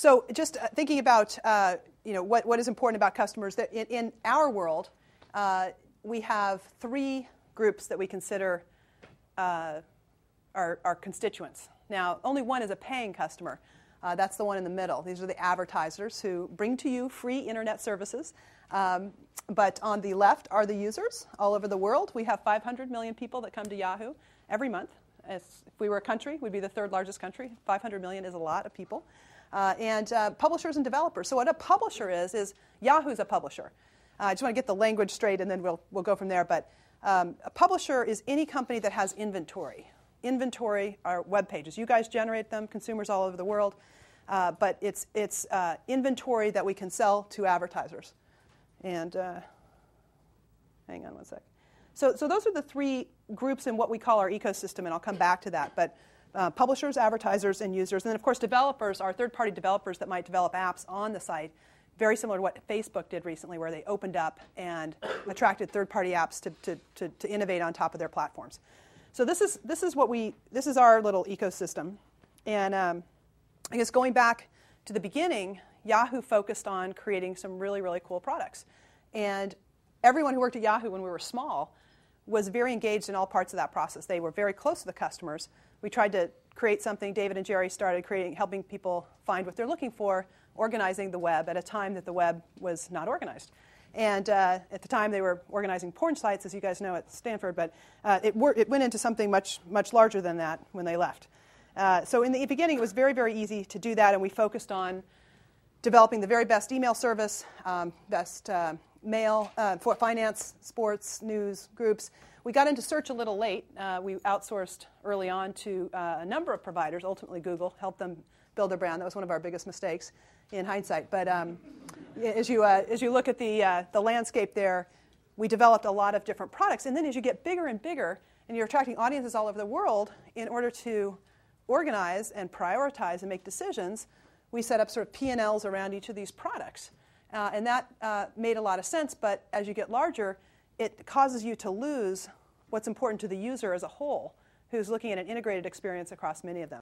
So just uh, thinking about uh, you know what, what is important about customers that in, in our world uh, we have three groups that we consider uh, our, our constituents. Now only one is a paying customer. Uh, that's the one in the middle. These are the advertisers who bring to you free internet services. Um, but on the left are the users all over the world. We have 500 million people that come to Yahoo every month. As if we were a country, we'd be the third largest country. 500 million is a lot of people uh, and uh, publishers and developers. So what a publisher is is Yahoo's a publisher. Uh, I just want to get the language straight, and then we'll we'll go from there. But um, a publisher is any company that has inventory. Inventory are web pages. You guys generate them, consumers all over the world, uh, but it's it's uh, inventory that we can sell to advertisers. And uh, hang on one sec. So so those are the three groups in what we call our ecosystem, and I'll come back to that. But uh, publishers, advertisers, and users. And then, of course, developers are third party developers that might develop apps on the site, very similar to what Facebook did recently, where they opened up and attracted third party apps to, to, to, to, innovate on top of their platforms. So, this is, this is what we, this is our little ecosystem. And um, I guess going back to the beginning, Yahoo focused on creating some really, really cool products. And everyone who worked at Yahoo when we were small was very engaged in all parts of that process. They were very close to the customers we tried to create something. David and Jerry started creating, helping people find what they're looking for, organizing the web at a time that the web was not organized. And uh, at the time, they were organizing porn sites, as you guys know at Stanford, but uh, it, wor- it, went into something much, much larger than that when they left. Uh, so, in the beginning, it was very, very easy to do that, and we focused on developing the very best email service, um, best uh, mail uh, for finance, sports, news groups, we got into search a little late. Uh, we outsourced early on to uh, a number of providers, ultimately Google, helped them build their brand. That was one of our biggest mistakes in hindsight. But um, as, you, uh, as you look at the, uh, the landscape there, we developed a lot of different products. And then as you get bigger and bigger, and you're attracting audiences all over the world, in order to organize and prioritize and make decisions, we set up sort of P&Ls around each of these products. Uh, and that uh, made a lot of sense, but as you get larger, it causes you to lose what's important to the user as a whole, who's looking at an integrated experience across many of them.